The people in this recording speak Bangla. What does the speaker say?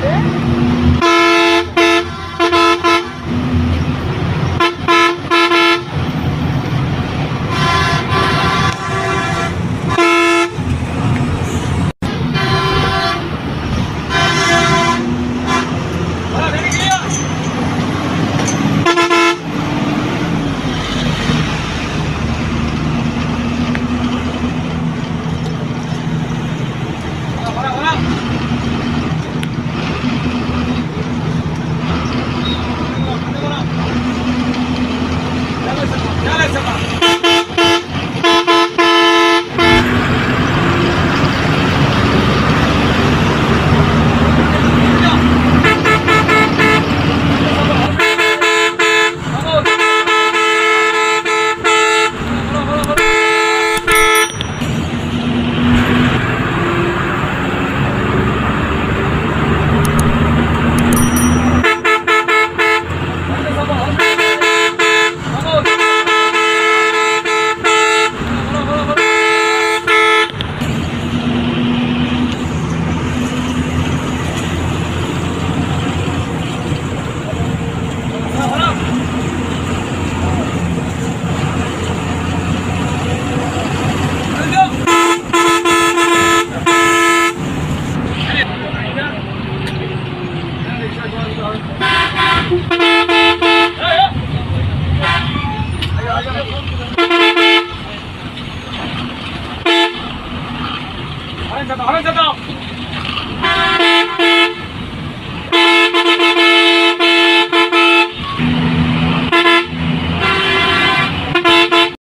saber? আরও যেতাম